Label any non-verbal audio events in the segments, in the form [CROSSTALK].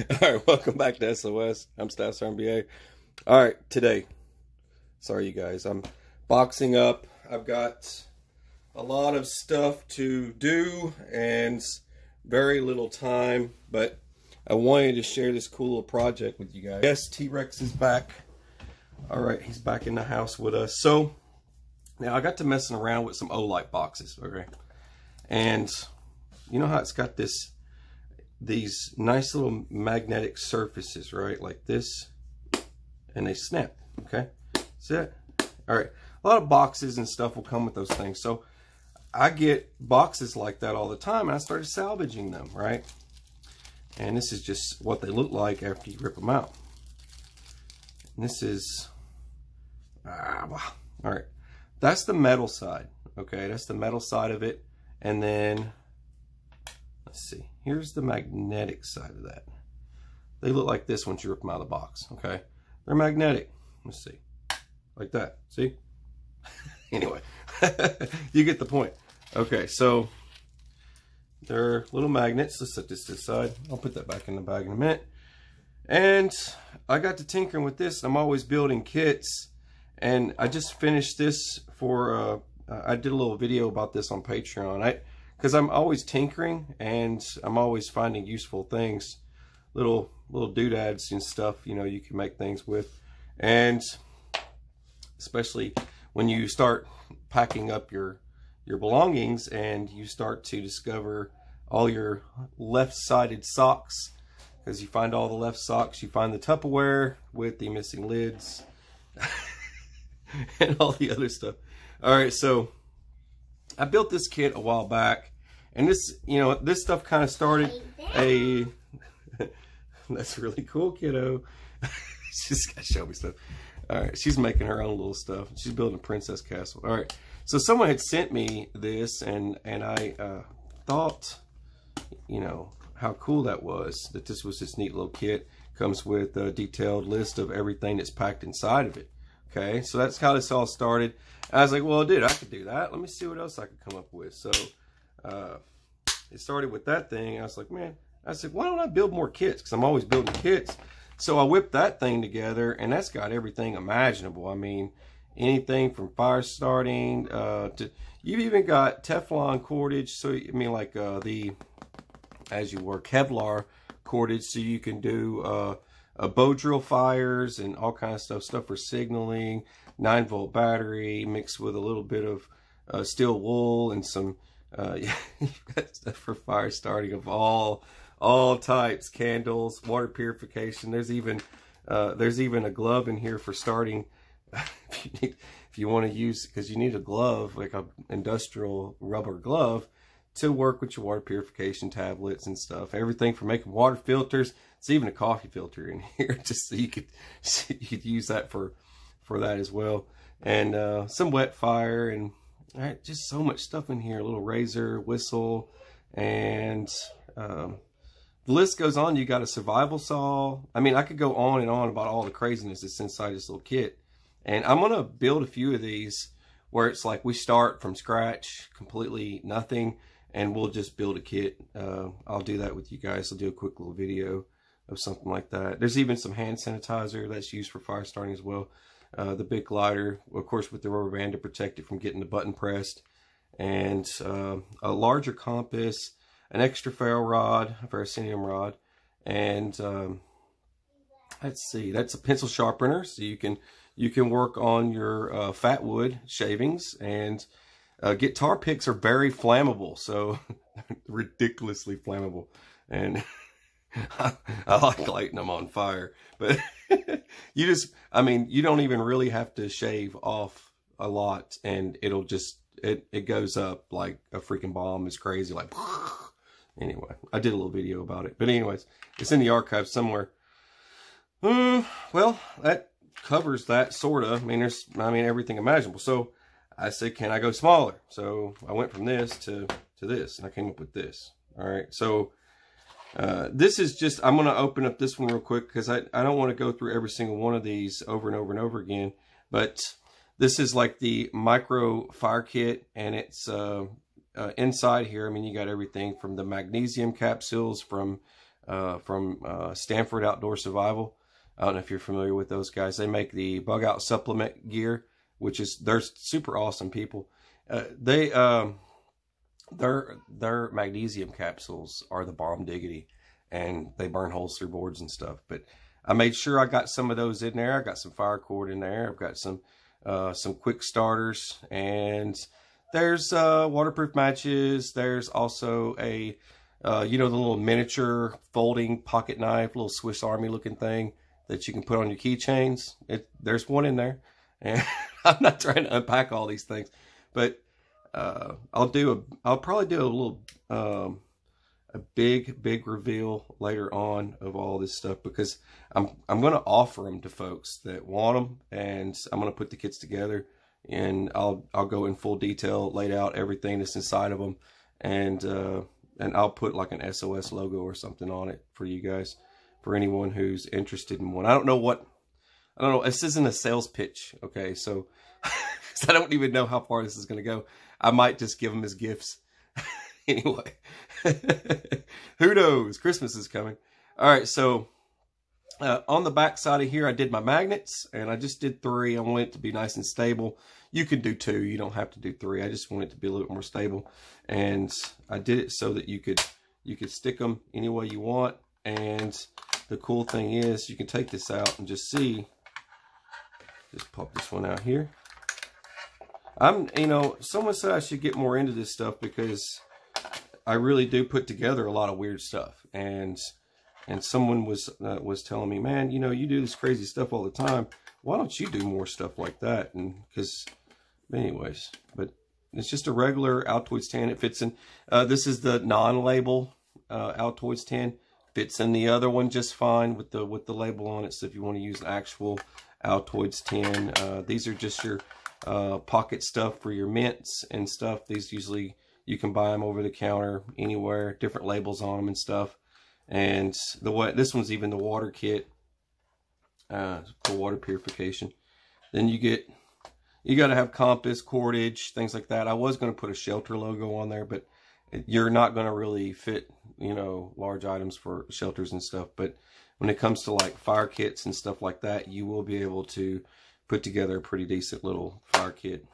[LAUGHS] All right, welcome back to SOS. I'm Stats MBA. All right, today, sorry you guys, I'm boxing up. I've got a lot of stuff to do and very little time, but I wanted to share this cool little project with you guys. Yes, T-Rex is back. All right, he's back in the house with us. So now I got to messing around with some Olight boxes, okay? And you know how it's got this these nice little magnetic surfaces, right? Like this, and they snap, okay? See it? All right, a lot of boxes and stuff will come with those things. So I get boxes like that all the time, and I started salvaging them, right? And this is just what they look like after you rip them out. And this is, ah, all right. That's the metal side, okay? That's the metal side of it. And then, let's see. Here's the magnetic side of that. They look like this once you rip them out of the box, okay? They're magnetic. Let's see. Like that. See? [LAUGHS] anyway, [LAUGHS] you get the point. Okay, so they're little magnets. Let's set this to the side. I'll put that back in the bag in a minute. And I got to tinkering with this. I'm always building kits. And I just finished this for, uh, I did a little video about this on Patreon. I because I'm always tinkering and I'm always finding useful things, little little doodads and stuff, you know, you can make things with. And especially when you start packing up your your belongings and you start to discover all your left-sided socks because you find all the left socks, you find the Tupperware with the missing lids [LAUGHS] and all the other stuff. All right, so I built this kit a while back, and this, you know, this stuff kind of started a. [LAUGHS] that's really cool, kiddo. [LAUGHS] she's got to show me stuff. All right, she's making her own little stuff. She's building a princess castle. All right, so someone had sent me this, and and I uh, thought, you know, how cool that was. That this was this neat little kit. Comes with a detailed list of everything that's packed inside of it. Okay, so that's how this all started. I was like, well, dude, I could do that. Let me see what else I could come up with. So uh, it started with that thing. I was like, man, I said, why don't I build more kits? Because I'm always building kits. So I whipped that thing together, and that's got everything imaginable. I mean, anything from fire starting uh, to you've even got Teflon cordage. So I mean, like uh, the as you were Kevlar cordage, so you can do uh, bow drill fires and all kinds of stuff, stuff for signaling, 9 volt battery mixed with a little bit of uh, steel wool and some, uh, [LAUGHS] you've got stuff for fire starting of all, all types, candles, water purification. There's even, uh, there's even a glove in here for starting, [LAUGHS] if you if you want to use, because you need a glove, like a industrial rubber glove, to work with your water purification tablets and stuff. Everything from making water filters. It's even a coffee filter in [LAUGHS] here, just so you could you could use that for for that as well. And uh, some wet fire and all right, just so much stuff in here. A little razor, whistle, and um, the list goes on. You got a survival saw. I mean, I could go on and on about all the craziness that's inside this little kit. And I'm gonna build a few of these where it's like we start from scratch, completely nothing and we'll just build a kit. Uh, I'll do that with you guys. I'll do a quick little video of something like that. There's even some hand sanitizer that's used for fire starting as well. Uh, the big glider, of course, with the rubber band to protect it from getting the button pressed. And uh, a larger compass, an extra ferro rod, a ferrocerium rod. And um, let's see, that's a pencil sharpener. So you can you can work on your uh, fat wood shavings and uh, guitar picks are very flammable, so [LAUGHS] ridiculously flammable. And I, [LAUGHS] I, like lighting them on fire, but [LAUGHS] you just, I mean, you don't even really have to shave off a lot and it'll just, it, it goes up like a freaking bomb. It's crazy. Like, anyway, I did a little video about it, but anyways, it's in the archive somewhere. Mm, well, that covers that sort of, I mean, there's, I mean, everything imaginable. So, I said, can I go smaller? So I went from this to, to this, and I came up with this. All right, so uh, this is just, I'm going to open up this one real quick because I, I don't want to go through every single one of these over and over and over again. But this is like the micro fire kit, and it's uh, uh, inside here. I mean, you got everything from the magnesium capsules, from uh, from uh, Stanford Outdoor Survival. I don't know if you're familiar with those guys. They make the bug out supplement gear, which is they're super awesome people. Uh, they um, their their magnesium capsules are the bomb diggity, and they burn holes through boards and stuff. But I made sure I got some of those in there. I got some fire cord in there. I've got some uh, some quick starters, and there's uh, waterproof matches. There's also a uh, you know the little miniature folding pocket knife, little Swiss Army looking thing that you can put on your keychains. There's one in there, and [LAUGHS] [LAUGHS] I'm not trying to unpack all these things, but uh, I'll do a. I'll probably do a little um, a big big reveal later on of all this stuff because I'm I'm going to offer them to folks that want them, and I'm going to put the kits together, and I'll I'll go in full detail, laid out everything that's inside of them, and uh, and I'll put like an SOS logo or something on it for you guys, for anyone who's interested in one. I don't know what I don't know. This isn't a sales pitch, okay? So [LAUGHS] I don't even know how far this is going to go. I might just give them as gifts. [LAUGHS] anyway, [LAUGHS] who knows? Christmas is coming. All right, so uh, on the back side of here, I did my magnets, and I just did three. I want it to be nice and stable. You can do two. You don't have to do three. I just want it to be a little bit more stable. And I did it so that you could you could stick them any way you want. And the cool thing is you can take this out and just see. Just pop this one out here. I'm, you know, someone said I should get more into this stuff because I really do put together a lot of weird stuff. And and someone was uh, was telling me, man, you know, you do this crazy stuff all the time. Why don't you do more stuff like that? And because, anyways, but it's just a regular Altoids tin. It fits in. Uh, this is the non-label uh, Altoids tin. Fits in the other one just fine with the with the label on it. So if you want to use an actual Altoids tin, uh, these are just your uh, pocket stuff for your mints and stuff. These usually you can buy them over the counter anywhere, different labels on them and stuff. And the way this one's even the water kit uh, for water purification. Then you get you got to have compass, cordage, things like that. I was going to put a shelter logo on there, but you're not going to really fit, you know, large items for shelters and stuff. But when it comes to like fire kits and stuff like that, you will be able to put together a pretty decent little fire kit.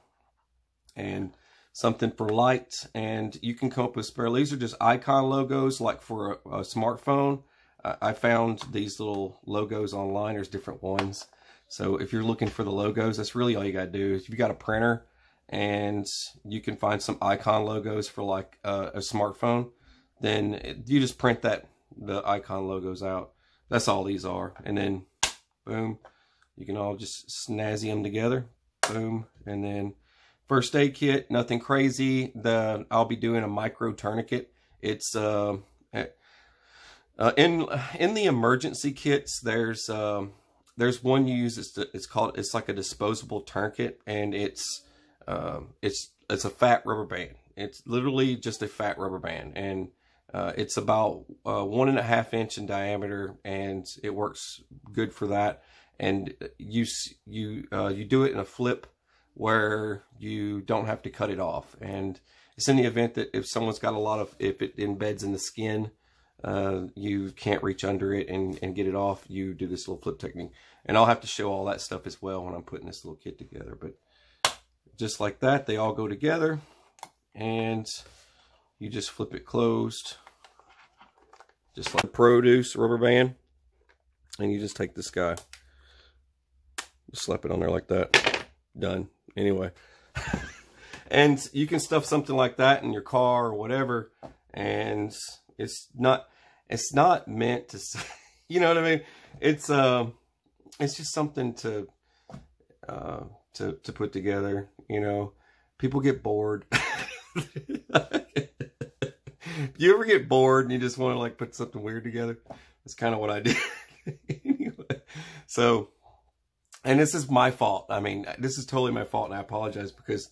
And something for light. And you can come up with spare. These are just icon logos like for a, a smartphone. I found these little logos online. There's different ones. So if you're looking for the logos, that's really all you got to do. If you've got a printer and you can find some icon logos for like uh, a smartphone, then you just print that the icon logos out. That's all these are. And then boom, you can all just snazzy them together. Boom. And then first aid kit, nothing crazy. The I'll be doing a micro tourniquet. It's uh, uh in in the emergency kits. There's um, there's one you use. It's it's called it's like a disposable tourniquet, and it's um, it's it's a fat rubber band. It's literally just a fat rubber band, and uh, it's about uh, one and a half inch in diameter, and it works good for that and you you uh, you do it in a flip where you don't have to cut it off. And it's in the event that if someone's got a lot of if it embeds in the skin, uh, you can't reach under it and and get it off. You do this little flip technique, and I'll have to show all that stuff as well when I'm putting this little kit together. But just like that, they all go together, and you just flip it closed, just like produce rubber band, and you just take this guy just slap it on there like that. Done. Anyway. [LAUGHS] and you can stuff something like that in your car or whatever. And it's not, it's not meant to, [LAUGHS] you know what I mean? It's, um, it's just something to, uh, to, to put together, you know, people get bored. [LAUGHS] [LAUGHS] you ever get bored and you just want to like put something weird together? That's kind of what I did. anyway, [LAUGHS] so and this is my fault. I mean, this is totally my fault, and I apologize because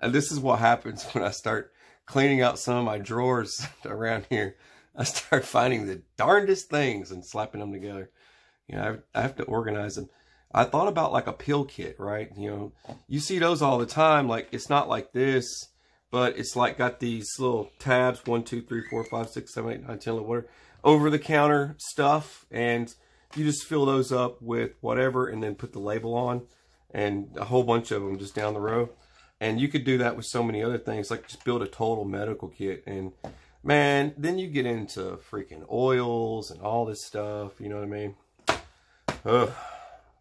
uh, this is what happens [LAUGHS] when I start cleaning out some of my drawers around here. I start finding the darndest things and slapping them together. You know, I, I have to organize them. I thought about like a pill kit, right? You know, you see those all the time. Like, it's not like this, but it's like got these little tabs, one, two, three, four, five, six, seven, eight, nine, ten, whatever, over the counter stuff. And you just fill those up with whatever and then put the label on and a whole bunch of them just down the row. And you could do that with so many other things, like just build a total medical kit. And man, then you get into freaking oils and all this stuff, you know what I mean? Ugh.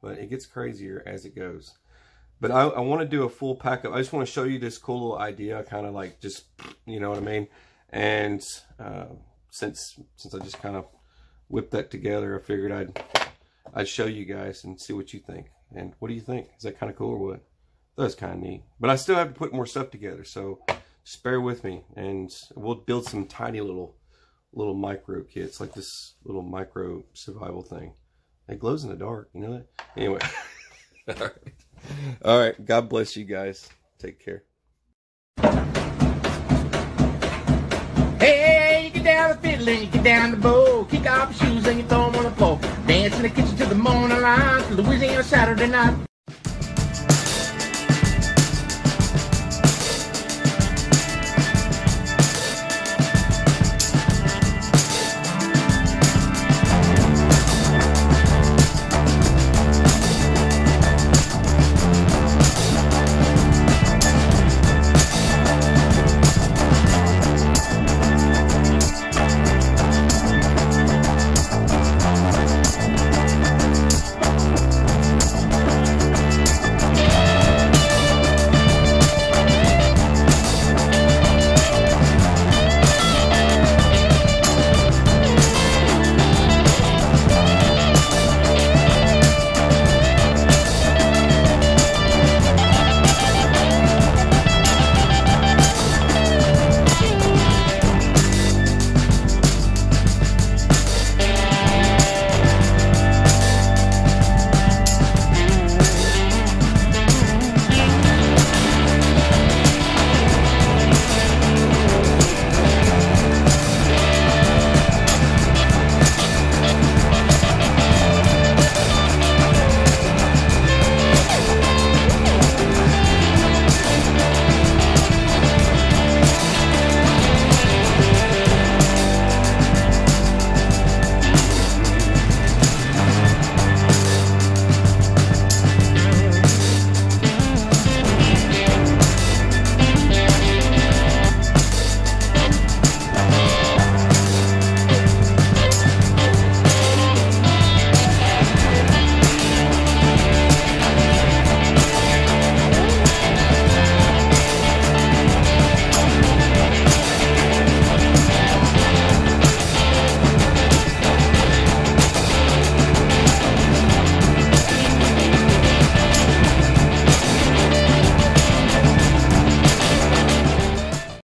But it gets crazier as it goes. But I, I want to do a full pack up. I just want to show you this cool little idea, kind of like just, you know what I mean? And uh, since since I just kind of whipped that together, I figured I'd I'd show you guys and see what you think. And what do you think? Is that kind of cool or what? That's kind of neat. But I still have to put more stuff together, so just bear with me. And we'll build some tiny little little micro kits, like this little micro survival thing. It glows in the dark, you know that? Anyway. [LAUGHS] All right. [LAUGHS] All right. God bless you guys. Take care. Hey, you get down the fiddle and you get down the bow. Kick off your shoes and you throw them on the floor. Dance in the kitchen till the morning light. Louisiana Saturday night.